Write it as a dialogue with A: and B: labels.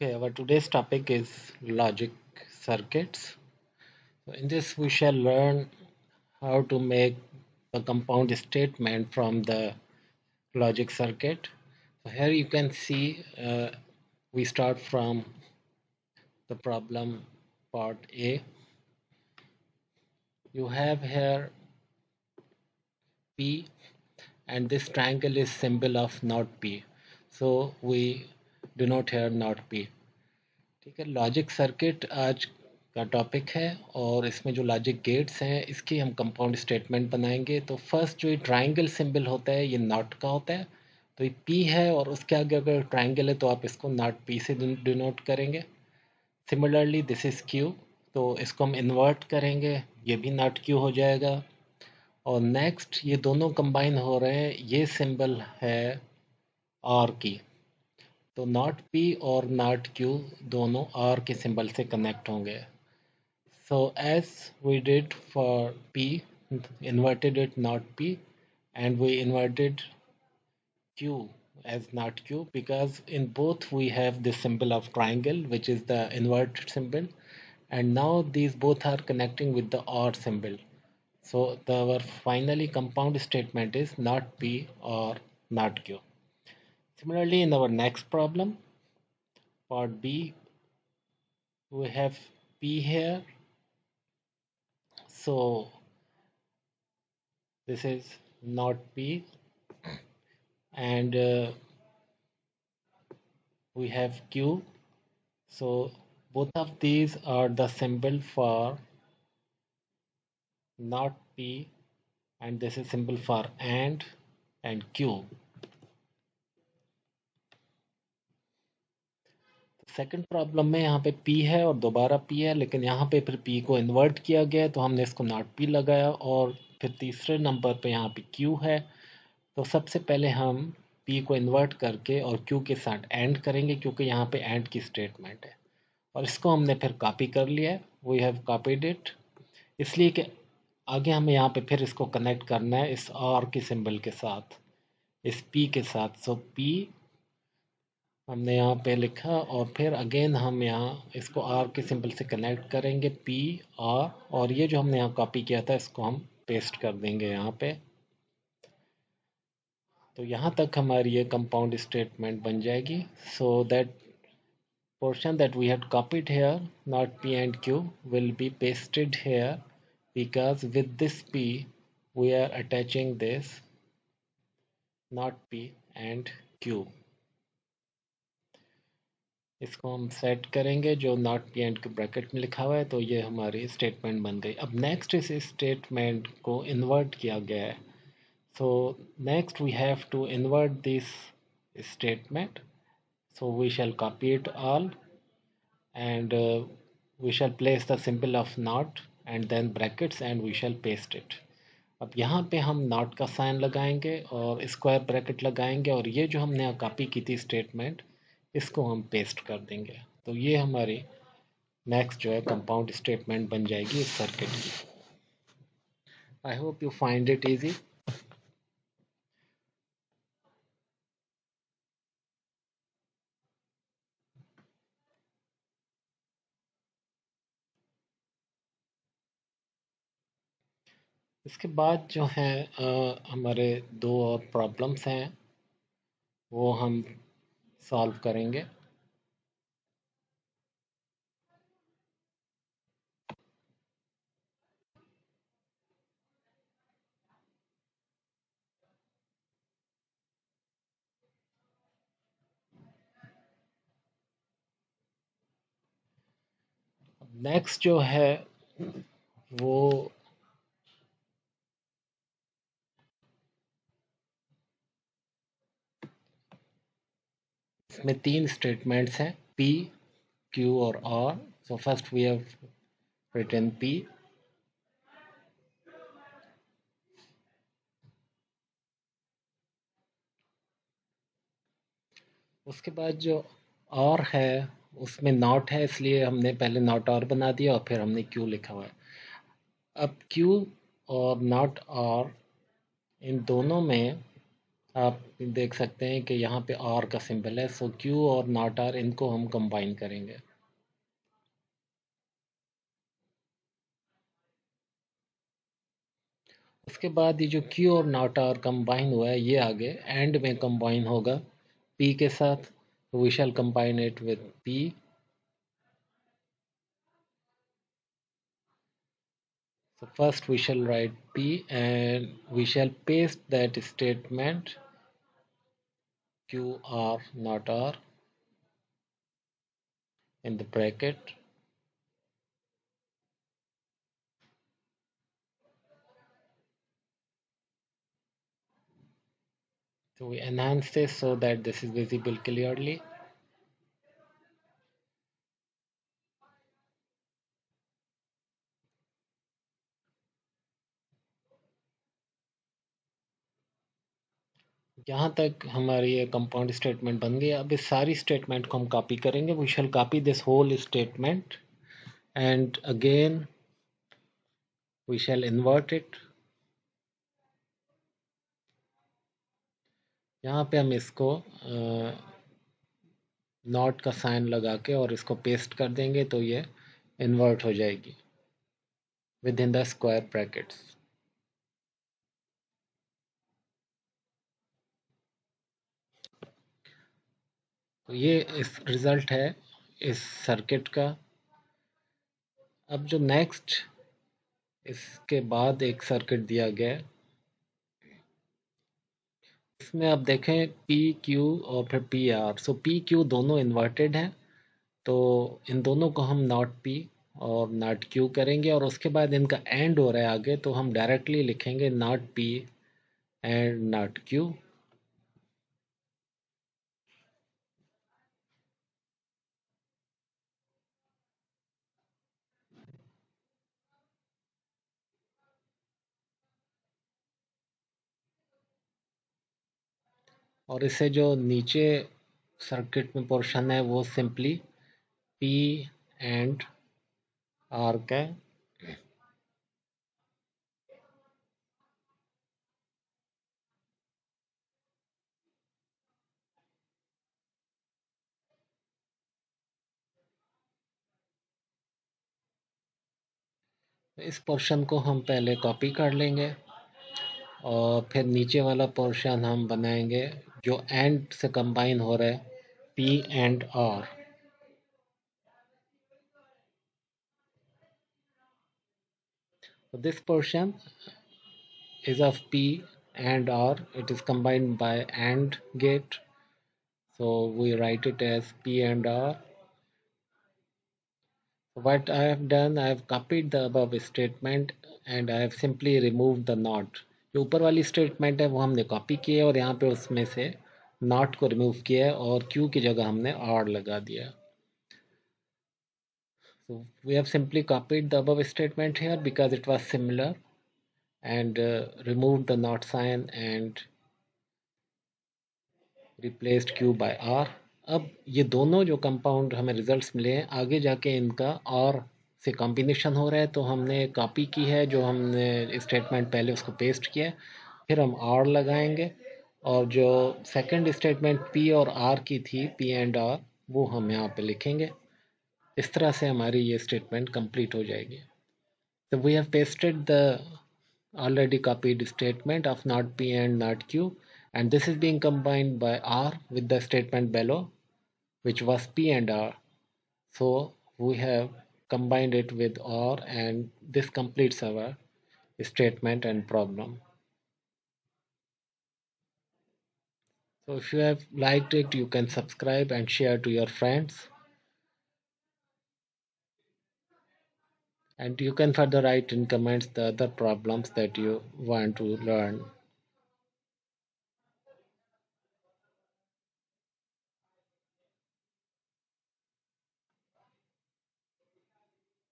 A: Okay, our today's topic is logic circuits. So in this we shall learn how to make a compound statement from the logic circuit. So here you can see uh, we start from the problem part A. You have here P and this triangle is symbol of not P. So we denote here not P ठीक है logic circuit आज का topic है और इसमें जो logic gates हैं, इसकी हम कंपाउंड स्टेटमेंट बनाएँगे। तो फ़र्स्ट जो ये ट्राइंगल सिंबल होता है, ये नॉट का होता है। तो ये पी है और उसके आगे अगर ट्राइंगल है तो आप इसको नॉट पी से डिनोट करेंगे। सिमिलरली दिस इज़ क्यू तो इसको हम इन्वर्ट करेंगे। ये भी नॉट क्यू हो जाएगा। और नेक्स्ट ये दोनों कंबाइन हो रहे हैं। ये सिंबल है आर की। तो नॉट पी और नॉट क्यू दोनों आर के सिंबल से कनेक्ट होंगे so as we did for p inverted it not p and we inverted q as not q because in both we have this symbol of triangle which is the inverted symbol and now these both are connecting with the or symbol so the, our finally compound statement is not p or not q Similarly, in our next problem, part B, we have P here. So this is not P and uh, we have Q. So both of these are the symbol for not P and this is symbol for AND and Q. Second problem में यहाँ पे P है और दोबारा P है, लेकिन यहाँ पे फिर P को इन्वर्ट किया गया है तो हमने इसको नॉट P लगाया और फिर तीसरे नंबर पे यहाँ पे Q है। तो सबसे पहले हम P को इन्वर्ट करके और Q के साथ एंड करेंगे, क्योंकि यहाँ पे एंड की स्टेटमेंट है। और इसको हमने फिर कॉपी कर लिया है वी हैव कॉपीड इट इसलिए कि आगे हमें यहाँ पे फिर इसको कनेक्ट करना है, इस आर के सिंबल के साथ, इस पी के साथ। सो पी हमने यहाँ पे लिखा और फिर अगेन हम यहाँ इसको आर के सिंबल से कनेक्ट करेंगे पी आर और ये जो हमने यहाँ कॉपी किया था, इसको हम पेस्ट कर देंगे यहाँ पे। तो यहाँ तक हमारी ये कंपाउंड स्टेटमेंट बन जाएगी। So that portion that we had copied here, not p and q, will be pasted here because with this p, we are attaching this, not p and q. इसको हम सेट करेंगे, जो not P and के bracket में लिखा हुआ है तो ये हमारी स्टेटमेंट बन गई। अब नेक्स्ट इस स्टेटमेंट को इन्वर्ट किया गया है। So next we have to invert this statement so we shall copy it all and we shall place the symbol of not and then brackets and we shall paste it अब यहाँ पे हम not का sign लगाएँगे और square bracket लगाएँगे और ये जो हमने कॉपी की थी स्टेटमेंट इसको हम पेस्ट कर देंगे। तो ये हमारी नेक्स्ट जो है कंपाउंड स्टेटमेंट बन जाएगी इस सर्किट की। I hope you find it easy इसके बाद जो है आ, हमारे दो और प्रॉब्लम्स हैं। वो हम सॉल्व करेंगे। नेक्स्ट जो है वो इसमें तीन स्टेटमेंट्स हैं पी क्यू और R so first we have written P उसके बाद जो आर है, उसमें नॉट है, इसलिए हमने पहले नॉट आर बना दिया और फिर हमने क्यू लिखा हुआ है। अब क्यू और नॉट आर इन दोनों में आप देख सकते हैं कि यहाँ पे आर का सिंबल है सो क्यू और नॉट आर इनको हम कंबाइन करेंगे। उसके बाद ये जो क्यू और नॉट आर कंबाइन हुआ है, ये आगे एंड में कंबाइन होगा पी के साथ we shall combine it with P So first we shall write P and we shall paste that statement Q R not R in the bracket. So we enhance this so that this is visible clearly. यहाँ तक हमारी ये compound statement बन गई अब इस सारी statement को हम कॉपी करेंगे। We shall copy this whole statement and again we shall invert it यहाँ पे हम इसको नॉट का साइन लगा के और इसको पेस्ट कर देंगे तो ये इन्वर्ट हो जाएगी within the square brackets तो ये इस रिज़ल्ट है, इस सर्किट का। अब जो नेक्स्ट इसके बाद एक सर्किट दिया गया इसमें आप देखें पी क्यू और फिर P R so P Q दोनों इन्वर्टेड हैं तो इन दोनों को हम नॉट पी और नॉट क्यू करेंगे और उसके बाद इनका एंड हो रहा है आगे तो हम डायरेक्टली लिखेंगे not P and not Q और इसे जो नीचे सर्किट में पोर्शन है, वो सिंपली पी एंड आर का इस पोर्शन को हम पहले कॉपी कर लेंगे। और फिर नीचे वाला पोर्शन हम बनाएँगे जो एंड से कंबाइन हो रहा है P and R this portion is of P and R it is combined by and gate so we write it as P and R what i have done, i have copied the above statement and i have simply removed the node जो ऊपर वाली statement है, वो हमने copy की है और यहाँ पे उसमें से नॉट को रिमूव किया है और क्यू की जगह हमने आर लगा दिया so we have simply copied the above statement here because it was similar and remove the not sign and replaced Q by R अब ये दोनों जो कंपाउंड हमें रिजल्ट्स मिले हैं, आगे जाके इनका और से कॉम्बिनेशन हो रहा है तो हमने कॉपी की है, जो हमने स्टेटमेंट पहले उसको पेस्ट किया फिर हम आर लगाएँगे और जो सेकंड स्टेटमेंट पी और आर की थी पी एंड आर वो हम यहाँ पे लिखेंगे। इस तरह से हमारी ये स्टेटमेंट कंप्लीट हो जाएगी। तो we have pasted the already copied statement of not p and not q, and this is being combined by r with the statement below, which was p and r. So we have combined it with OR and this completes our statement and problem. So if you have liked it, you can subscribe and share to your friends. And you can further write in comments the other problems that you want to learn.